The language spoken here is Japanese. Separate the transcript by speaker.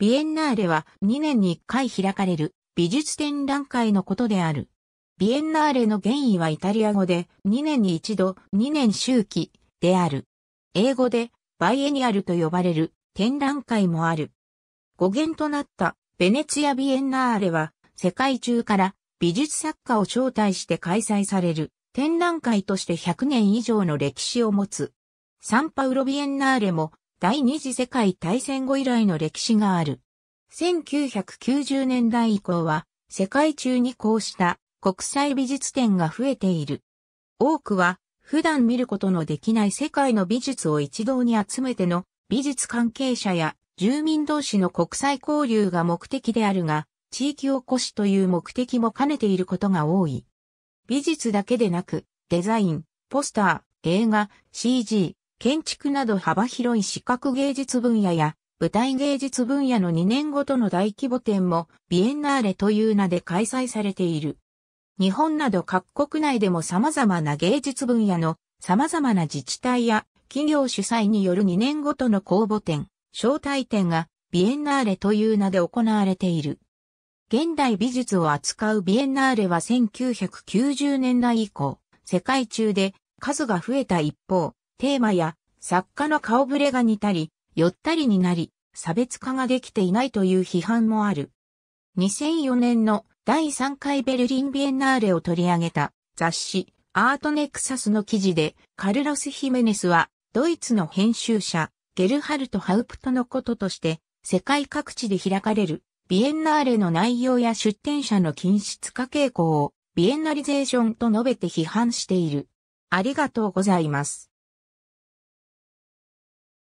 Speaker 1: ビエンナーレは2年に1回開かれる美術展覧会のことである。ビエンナーレの原意はイタリア語で2年に一度2年周期である。英語でバイエニアルと呼ばれる展覧会もある。語源となったベネツィアビエンナーレは世界中から美術作家を招待して開催される展覧会として100年以上の歴史を持つ。サンパウロビエンナーレも第二次世界大戦後以来の歴史がある。1990年代以降は世界中にこうした国際美術展が増えている。多くは普段見ることのできない世界の美術を一堂に集めての美術関係者や住民同士の国際交流が目的であるが、地域おこしという目的も兼ねていることが多い。美術だけでなく、デザイン、ポスター、映画、CG、建築など幅広い視覚芸術分野や舞台芸術分野の2年ごとの大規模展もビエンナーレという名で開催されている。日本など各国内でも様々な芸術分野の様々な自治体や企業主催による2年ごとの公募展、招待展がビエンナーレという名で行われている。現代美術を扱うビエンナーレは1990年代以降、世界中で数が増えた一方、テーマや作家の顔ぶれが似たり、寄ったりになり、差別化ができていないという批判もある。2004年の第3回ベルリンビエンナーレを取り上げた雑誌アートネクサスの記事でカルロス・ヒメネスはドイツの編集者ゲルハルト・ハウプトのこととして世界各地で開かれるビエンナーレの内容や出展者の均質化傾向をビエンナリゼーションと述べて批判している。ありがとうございます。